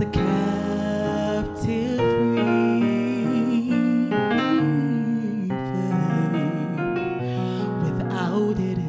without it